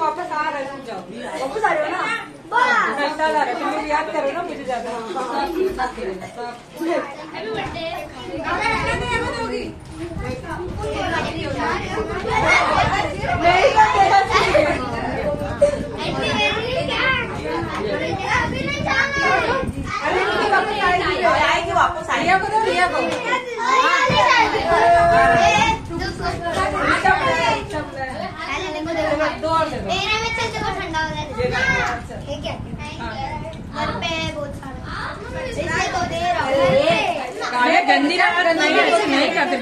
वापस आ रहे तुम जाओ। वापस आ रहे हो ना? तुम याद करो ना मुझे ज़्यादा नहीं अरे मुझे वापस आएगी आएगी वापस रिया को दो रिया को दो और दे दो ठंडा हो जाए ठीक है। घर पे बहुत सारा तो दे रहा हूँ गंदी नहीं करते